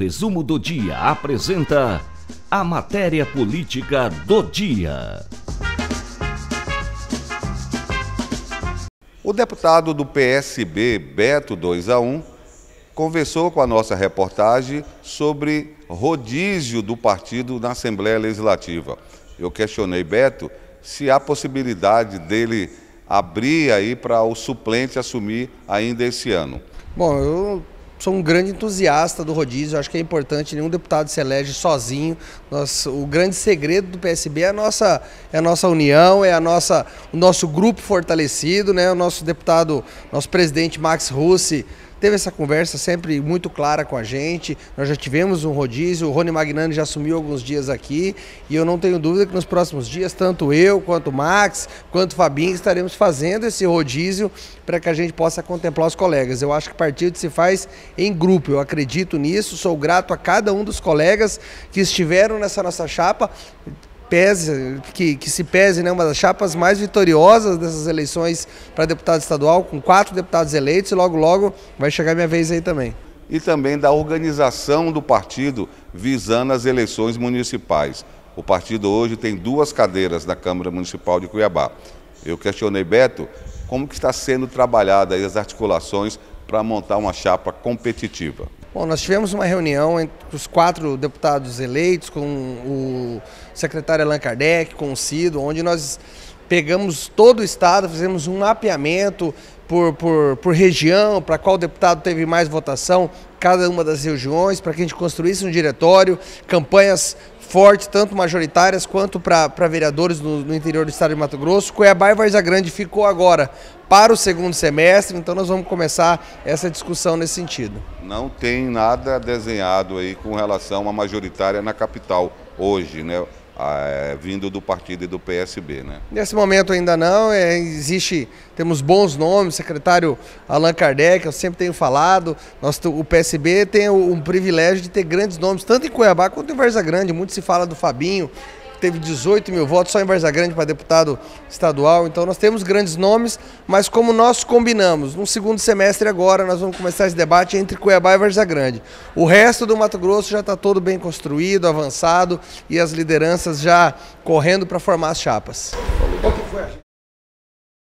resumo do dia apresenta a matéria política do dia. O deputado do PSB, Beto 2 a 1, conversou com a nossa reportagem sobre rodízio do partido na Assembleia Legislativa. Eu questionei Beto se há possibilidade dele abrir aí para o suplente assumir ainda esse ano. Bom, eu sou um grande entusiasta do rodízio, acho que é importante, nenhum deputado se elege sozinho. Nossa, o grande segredo do PSB é a nossa, é a nossa união, é a nossa, o nosso grupo fortalecido, né? O nosso deputado, nosso presidente Max Russi teve essa conversa sempre muito clara com a gente. Nós já tivemos um rodízio, o Rony Magnani já assumiu alguns dias aqui e eu não tenho dúvida que nos próximos dias, tanto eu, quanto o Max, quanto o Fabinho, estaremos fazendo esse rodízio para que a gente possa contemplar os colegas. Eu acho que partido se faz em grupo, eu acredito nisso, sou grato a cada um dos colegas que estiveram nessa nossa chapa pese, que, que se pese né, uma das chapas mais vitoriosas dessas eleições para deputado estadual, com quatro deputados eleitos, e logo, logo vai chegar minha vez aí também. E também da organização do partido visando as eleições municipais. O partido hoje tem duas cadeiras na Câmara Municipal de Cuiabá. Eu questionei Beto como que está sendo trabalhada as articulações para montar uma chapa competitiva. Bom, nós tivemos uma reunião entre os quatro deputados eleitos, com o secretário Allan Kardec, com o Cido, onde nós pegamos todo o estado, fizemos um mapeamento por, por, por região, para qual deputado teve mais votação, cada uma das regiões, para que a gente construísse um diretório, campanhas fortes, tanto majoritárias quanto para vereadores no, no, interior do estado de Mato Grosso. Cuiabá e Varza Grande ficou agora para o segundo semestre, então nós vamos começar essa discussão nesse sentido. Não tem nada desenhado aí com relação à majoritária na capital hoje, né? É, vindo do partido e do PSB, né? Nesse momento ainda não, é, existe, temos bons nomes, secretário Allan Kardec, eu sempre tenho falado, nós, o PSB tem o, um privilégio de ter grandes nomes, tanto em Cuiabá quanto em Varza Grande, muito se fala do Fabinho, teve 18 mil votos só em Varza Grande para deputado estadual. Então nós temos grandes nomes, mas como nós combinamos, no segundo semestre agora nós vamos começar esse debate entre Cuiabá e Varza Grande. O resto do Mato Grosso já está todo bem construído, avançado e as lideranças já correndo para formar as chapas.